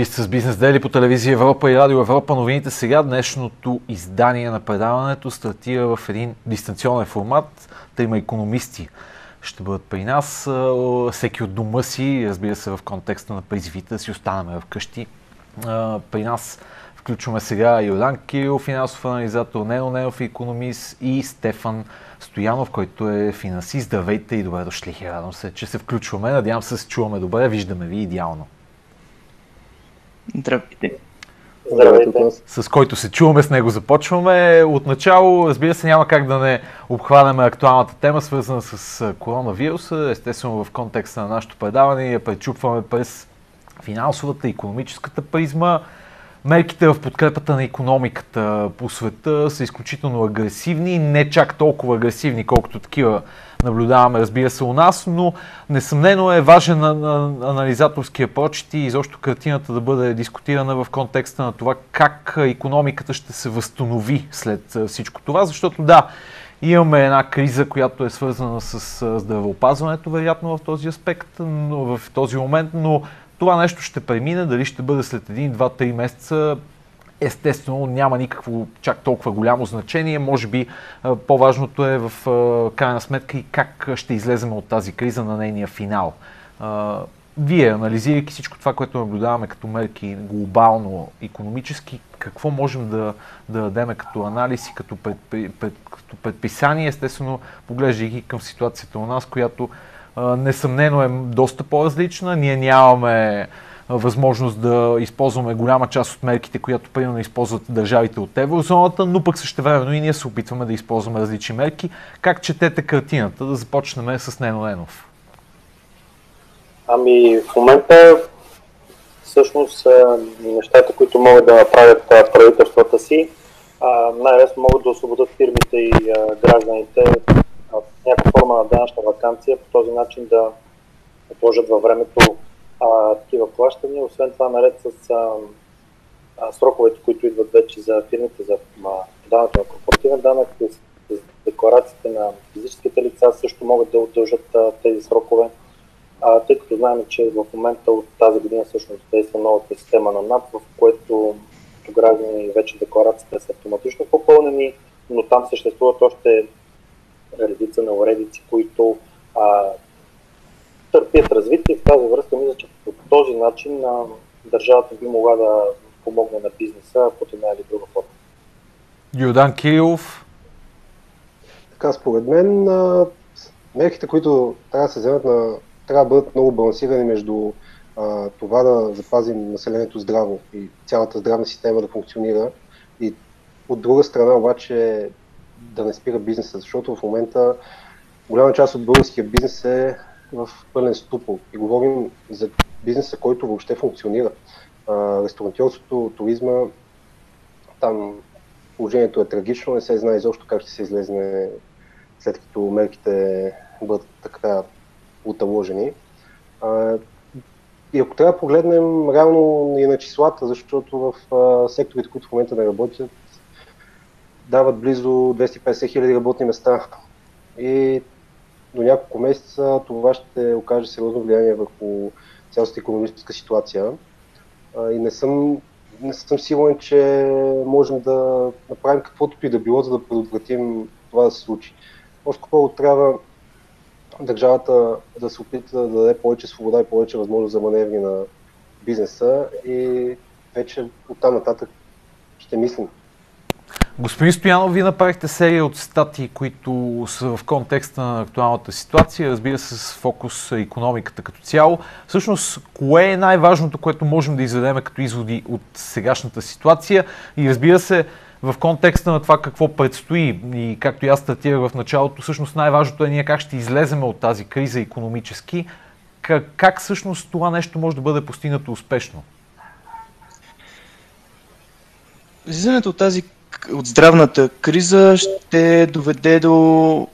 Вие с бизнес дели по телевизия Европа и Радио Европа. Новините сега, днешното издание на предаването стартира в един дистанционен формат. Трима економисти ще бъдат при нас. Всеки от дома си, разбира се, в контекста на призивите, си останаме вкъщи. При нас включваме сега Йордан Кирил, финансов анализатор, Нено Ненов, економист и Стефан Стоянов, който е финансист. Здравейте и добре дошли. Радвам се, че се включваме. Надявам се, се чуваме добре. Виждаме ви идеално. Здравейте. Здравейте. С който се чуваме, с него започваме. Отначало, разбира се, няма как да не обхванеме актуалната тема, свързана с коронавируса. Естествено, в контекста на нашето предаване я пречупваме през финансовата, економическата призма. Мерките в подкрепата на економиката по света са изключително агресивни, не чак толкова агресивни, колкото такива наблюдаваме, разбира се, у нас, но несъмнено е важен анализаторския прочит и изобщо картината да бъде дискутирана в контекста на това как економиката ще се възстанови след всичко това, защото да, Имаме една криза, която е свързана с здравеопазването, вероятно в този аспект, но в този момент, но това нещо ще премине, дали ще бъде след един, два, три месеца, естествено няма никакво чак толкова голямо значение. Може би по-важното е в крайна сметка и как ще излезем от тази криза на нейния финал. Вие, анализирайки всичко това, което наблюдаваме като мерки глобално, економически, какво можем да, да дадем като анализ и като, пред, пред, като предписание, естествено, поглеждайки към ситуацията у нас, която несъмнено е доста по-различна. Ние нямаме възможност да използваме голяма част от мерките, която примерно използват държавите от еврозоната, но пък също времено и ние се опитваме да използваме различни мерки. Как четете картината? Да започнем с Нено Ленов. Ами в момента всъщност нещата, които могат да направят правителствата си, най-лесно могат да освободят фирмите и гражданите някаква форма на данъчна вакансия, по този начин да отложат във времето а, такива плащания. Освен това, наред с а, а, сроковете, които идват вече за фирмите за подаването на корпоративен данък, с, декларациите на физическите лица също могат да удължат а, тези срокове. А, тъй като знаем, че в момента от тази година всъщност действа новата система на НАП, в което граждани вече декларациите са автоматично попълнени, но там съществуват още редица на уредици, които а, търпят развитие. В тази връзка мисля, че по този начин а, държавата би могла да помогне на бизнеса под една или друга форма. Юдан Кирилов. Така, според мен, а, мерките, които трябва да се вземат на трябва да бъдат много балансирани между а, това да запазим населението здраво и цялата здравна система да функционира и от друга страна обаче да не спира бизнеса, защото в момента голяма част от българския бизнес е в пълен ступор. И говорим за бизнеса, който въобще функционира. ресторантьорството, туризма, там положението е трагично, не се знае изобщо как ще се излезне след като мерките бъдат така оталожени. И ако трябва да погледнем реално и на числата, защото в секторите, които в момента не работят, дават близо 250 хиляди работни места. И до няколко месеца това ще окаже сериозно влияние върху цялата економическа ситуация. И не съм, не съм сигурен, че можем да направим каквото и да било, за да предотвратим това да се случи. По-скоро трябва държавата да се опита да даде повече свобода и повече възможност за маневри на бизнеса и вече оттам нататък ще мислим Господин Стоянов, вие направихте серия от статии, които са в контекста на актуалната ситуация, разбира се с фокус економиката като цяло. Всъщност, кое е най-важното, което можем да изведем като изводи от сегашната ситуация и разбира се, в контекста на това какво предстои и както и аз стартирах в началото, всъщност най-важното е ние как ще излеземе от тази криза економически, как, как всъщност това нещо може да бъде постигнато успешно? Излизането от тази от здравната криза ще доведе до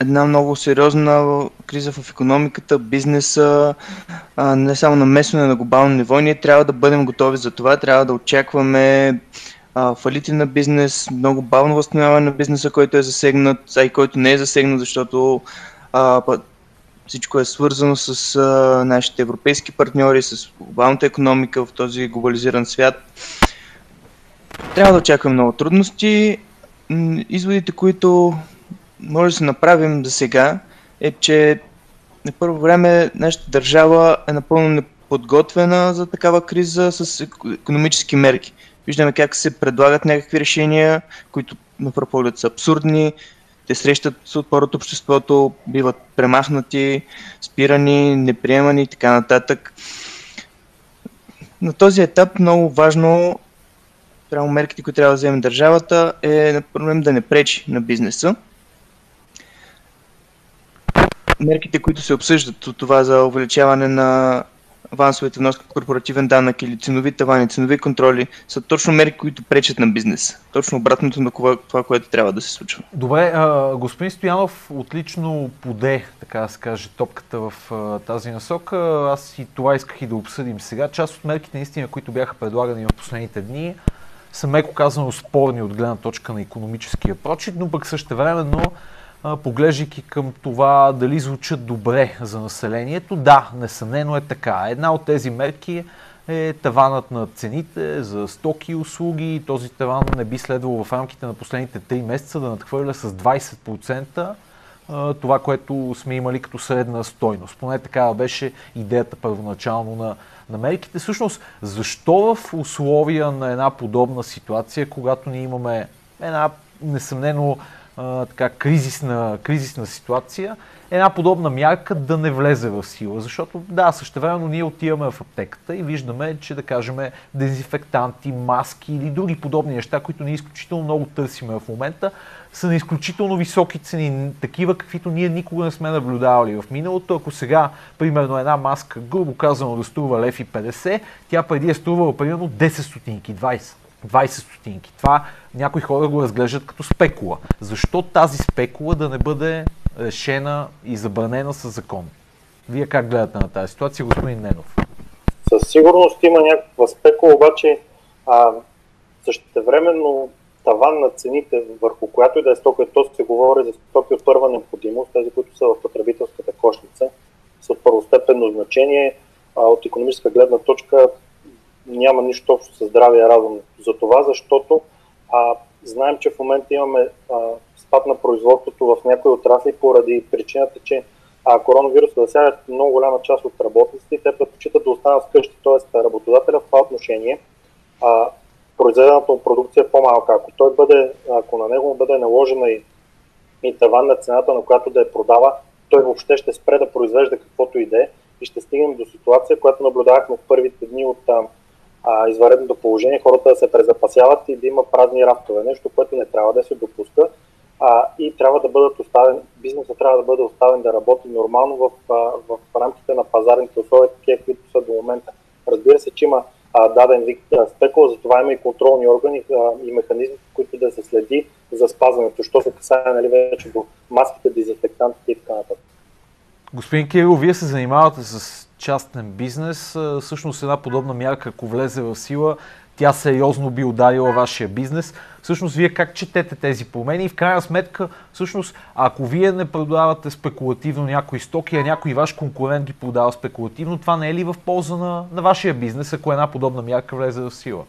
една много сериозна криза в економиката, бизнеса, не само на местно, но на глобално ниво. Ние трябва да бъдем готови за това, трябва да очакваме фалити на бизнес, много бавно възстановяване на бизнеса, който е засегнат, а и който не е засегнат, защото всичко е свързано с нашите европейски партньори, с глобалната економика в този глобализиран свят. Трябва да очакваме много трудности. Изводите, които може да се направим за сега, е, че на първо време нашата държава е напълно неподготвена за такава криза с економически мерки. Виждаме как се предлагат някакви решения, които на първ поглед са абсурдни, те срещат с отпор от обществото, биват премахнати, спирани, неприемани и така нататък. На този етап много важно прямо мерките, които трябва да вземе държавата е проблем да не пречи на бизнеса. Мерките, които се обсъждат от това за увеличаване на авансовите вноски корпоративен данък или ценови тавани, ценови контроли са точно мерки, които пречат на бизнес. Точно обратното на това, което трябва да се случва. Добре, господин Стоянов отлично поде, така да се каже, топката в тази насока. Аз и това исках и да обсъдим сега. Част от мерките, наистина, които бяха предлагани в последните дни, са меко казано спорни от гледна точка на економическия прочит, но пък също времено поглеждайки към това дали звучат добре за населението. Да, несъмнено е така. Една от тези мерки е таванът на цените за стоки и услуги. Този таван не би следвало в рамките на последните 3 месеца да надхвърля с 20% това, което сме имали като средна стойност. Поне такава беше идеята първоначално на, на мерките. Всъщност, защо в условия на една подобна ситуация, когато ние имаме една несъмнено така, кризисна, кризисна ситуация, една подобна мярка да не влезе в сила. Защото да, същевременно ние отиваме в аптеката и виждаме, че да кажем дезинфектанти, маски или други подобни неща, които ние изключително много търсиме в момента, са на изключително високи цени, такива каквито ние никога не сме наблюдавали в миналото. Ако сега, примерно, една маска, грубо казано, да струва лев и 50, тя преди е струвала примерно 10 стотинки, 20. 20 стотинки. Това някои хора го разглеждат като спекула. Защо тази спекула да не бъде решена и забранена със закон? Вие как гледате на тази ситуация, господин Ненов? Със сигурност има някаква спекула, обаче а, същевременно таван на цените, върху която и да е стока, то се говори за стоки от първа необходимост, тези, които са в потребителската кошница, са от първостепенно значение. А, от економическа гледна точка няма нищо общо с здравия разум за това, защото а, знаем, че в момента имаме а, спад на производството в някои отрасли поради причината, че а, коронавирус засяга много голяма част от работниците те предпочитат да останат вкъщи, т.е. работодателя в това отношение а, произведената продукция е по-малка. Ако той бъде, ако на него бъде наложена и, и таван на цената, на която да я продава, той въобще ще спре да произвежда каквото и да е и ще стигнем до ситуация, която наблюдавахме в първите дни от а, извънредното положение, хората да се презапасяват и да има празни рафтове. Нещо, което не трябва да се допуска а, и трябва да бъдат оставен, бизнеса трябва да бъде оставен да работи нормално в, а, в рамките на пазарните условия, такива, които са до момента. Разбира се, че има а, даден вид спекула, затова има и контролни органи а, и механизми, които да се следи за спазването, що се касае нали, вече до маските, дезинфектантите и така нататък. Господин Кирил, вие се занимавате с частен бизнес, всъщност една подобна мярка, ако влезе в сила, тя сериозно би ударила вашия бизнес. Всъщност, вие как четете тези промени и в крайна сметка, всъщност, ако вие не продавате спекулативно някои стоки, а някой ваш конкурент ги продава спекулативно, това не е ли в полза на, на вашия бизнес, ако една подобна мярка влезе в сила?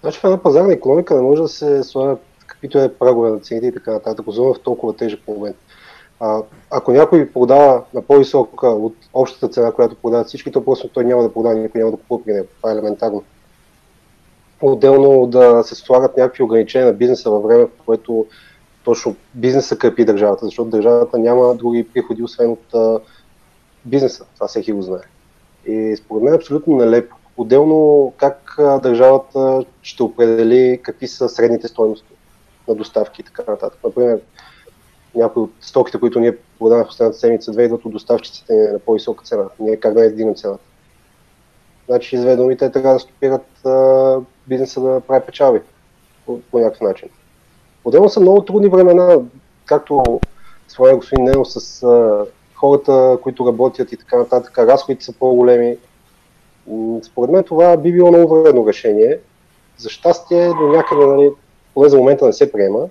Значи в една пазарна економика не може да се слагат каквито е прагове на цените и така нататък, особено в толкова тежък момент. А, ако някой продава на по-висока от общата цена, която продават всички, то просто той няма да продава, никой няма да купува при него. Това е елементарно. Отделно да се слагат някакви ограничения на бизнеса във време, в което точно бизнеса къпи държавата, защото държавата няма други приходи, освен от а, бизнеса. Това всеки го знае. И според мен е абсолютно нелепо. Отделно как а, държавата ще определи какви са средните стоености на доставки и така нататък. Например, някои от стоките, които ние продаваме в последната седмица, две идват от доставчиците на по-висока цена. Ние как да не вдигнем цената. Значи, изведоми, те трябва да стопират бизнеса да прави печалби по, по някакъв начин. Отделно са много трудни времена, както спомена господин Ненов, с а, хората, които работят и така нататък, разходите са по-големи. Според мен това би било много вредно решение. За щастие, до някъде, нали, поне за момента не се приема,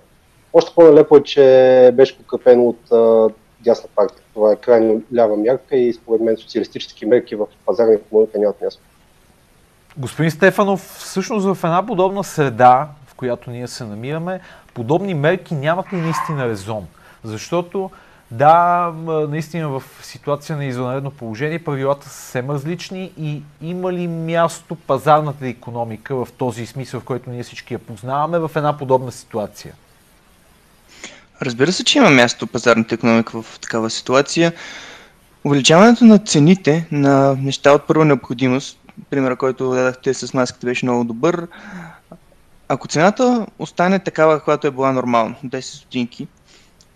още по-налепо е, че беше подкрепено от а, дясна партия. Това е крайно лява мярка и според мен социалистически мерки в пазарна економика нямат място. Господин Стефанов, всъщност в една подобна среда, в която ние се намираме, подобни мерки нямат ли наистина резон? Защото да, наистина в ситуация на извънредно положение правилата са съвсем различни и има ли място пазарната економика в този смисъл, в който ние всички я познаваме в една подобна ситуация? Разбира се, че има място пазарната економика в такава ситуация. Увеличаването на цените на неща от първа необходимост, примера, който дадахте с маската беше много добър. Ако цената остане такава, каквато е била нормално, 10 стотинки,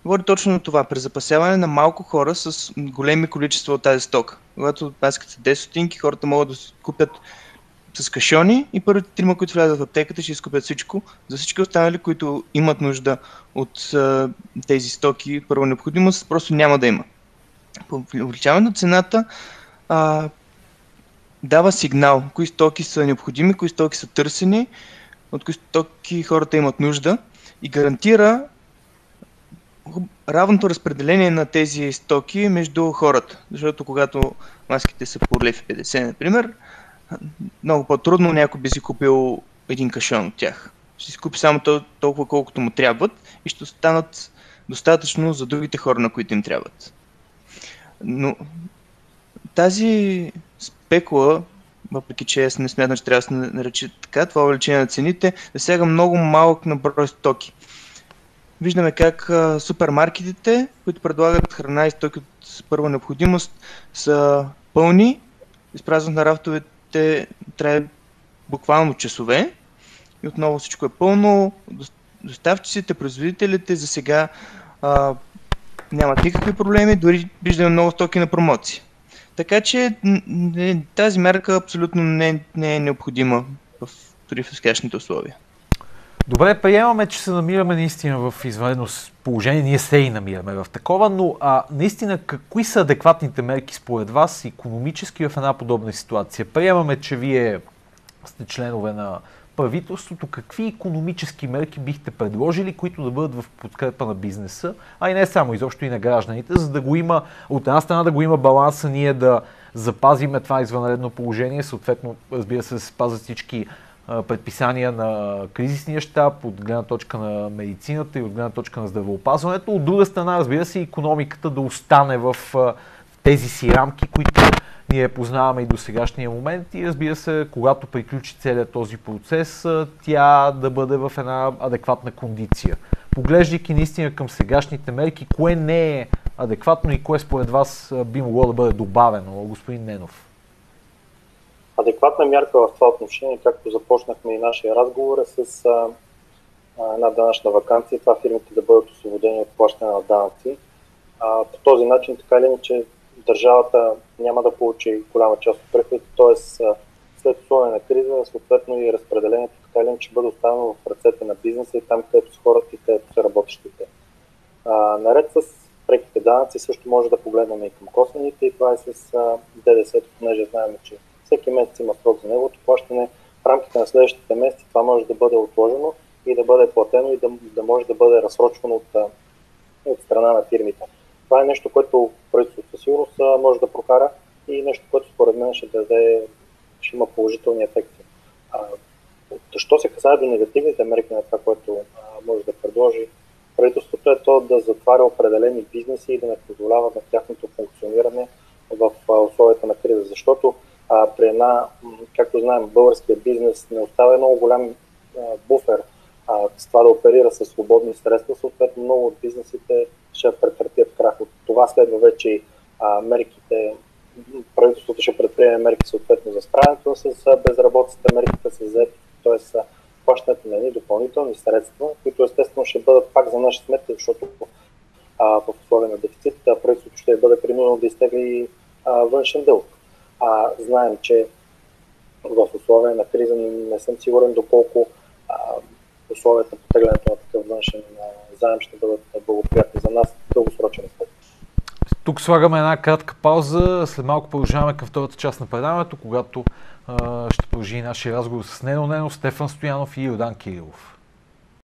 говори точно на това, презапасяване на малко хора с големи количества от тази стока. Когато паскате 10 стотинки, хората могат да купят с кашони и първите трима, които влязат в аптеката, ще изкупят всичко. За всички останали, които имат нужда от а, тези стоки, първа необходимост, просто няма да има. По увеличаване на цената а, дава сигнал, кои стоки са необходими, кои стоки са търсени, от кои стоки хората имат нужда и гарантира равното разпределение на тези стоки между хората. Защото когато маските са по лев 50, например, много по-трудно някой би си купил един кашон от тях. Ще си купи само толкова колкото му трябват и ще останат достатъчно за другите хора, на които им трябват. Но тази спекула, въпреки че аз не смятам, че трябва да се нарече така, това увеличение на цените засяга много малък на брой стоки. Виждаме как а, супермаркетите, които предлагат храна и стоки от първа необходимост, са пълни, изпразват на рафтовете те трябва буквално часове и отново всичко е пълно. Доставчиците, производителите за сега а, нямат никакви проблеми, дори виждаме много стоки на промоция. Така че тази мерка абсолютно не, не е необходима в, сегашните условия. Добре, приемаме, че се намираме наистина в извънредно положение. Ние се и намираме в такова, но а, наистина какви са адекватните мерки според вас економически в една подобна ситуация? Приемаме, че вие сте членове на правителството. Какви економически мерки бихте предложили, които да бъдат в подкрепа на бизнеса, а и не само, изобщо и на гражданите, за да го има, от една страна да го има баланса ние да запазиме това извънредно положение, съответно, разбира се, да се спазват всички предписания на кризисния щаб, от гледна точка на медицината и от гледна точка на здравеопазването. От друга страна, разбира се, економиката да остане в тези си рамки, които ние познаваме и до сегашния момент и разбира се, когато приключи целият този процес, тя да бъде в една адекватна кондиция. Поглеждайки наистина към сегашните мерки, кое не е адекватно и кое според вас би могло да бъде добавено, господин Ненов? Адекватна мярка в това отношение, както започнахме и нашия разговор, е с а, една данъчна вакансия, това фирмите да бъдат освободени от плащане на данъци. А, по този начин, така или иначе, държавата няма да получи голяма част от приходите, т.е. след условия на криза, съответно и разпределението така или ще бъде оставено в ръцете на бизнеса и там, където са хората и където са работещите. А, наред с преките данъци също може да погледнем и към косвените и това е с ДДС, понеже знаем, че всеки месец има срок за неговото плащане. В рамките на следващите месеци това може да бъде отложено и да бъде платено и да, да може да бъде разсрочвано от, от страна на фирмите. Това е нещо, което правителството със сигурност може да прокара и нещо, което според мен ще даде, ще има положителни ефекти. А, що се касае до негативните мерки на това, което а, може да предложи правителството е то да затваря определени бизнеси и да не позволява на тяхното функциониране в условията на криза. Защото а, при една, както знаем, българския бизнес не оставя много голям а, буфер а, с това да оперира със свободни средства, съответно много от бизнесите ще претърпят крах. От това следва вече и мерките, правителството ще предприеме мерки съответно за справянето с безработицата, мерките с заето, т.е. плащането на едни допълнителни средства, които естествено ще бъдат пак за наша сметка, защото а, в условия на дефицит правителството ще бъде принудено да изтегли а, външен дълг. А, знаем, че в условия на криза не съм сигурен доколко а, условията по теглянето на такъв външен заем ще бъдат благоприятни за нас дългосрочен. Тук слагаме една кратка пауза. След малко продължаваме към втората част на предаването, когато а, ще продължи нашия разговор с Нено Нено, Стефан Стоянов и Йордан Кирилов.